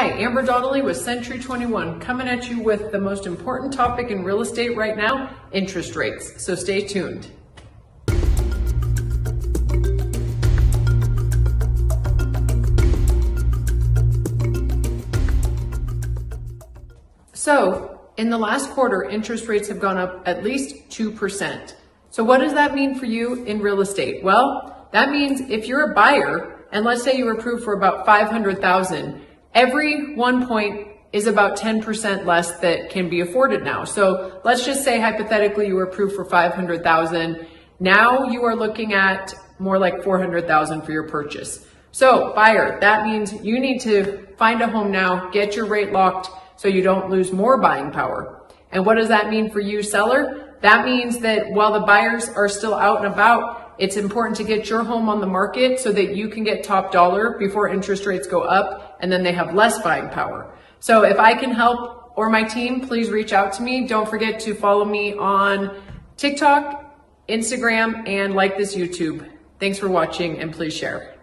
Hi, Amber Donnelly with Century 21 coming at you with the most important topic in real estate right now, interest rates. So stay tuned. So in the last quarter, interest rates have gone up at least 2%. So what does that mean for you in real estate? Well, that means if you're a buyer and let's say you were approved for about 500,000, every one point is about 10% less that can be afforded now. So let's just say hypothetically you were approved for 500,000. Now you are looking at more like 400,000 for your purchase. So buyer, that means you need to find a home now, get your rate locked so you don't lose more buying power. And what does that mean for you seller? That means that while the buyers are still out and about, it's important to get your home on the market so that you can get top dollar before interest rates go up and then they have less buying power. So if I can help or my team, please reach out to me. Don't forget to follow me on TikTok, Instagram, and like this YouTube. Thanks for watching and please share.